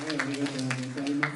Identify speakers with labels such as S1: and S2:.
S1: 还有那个什么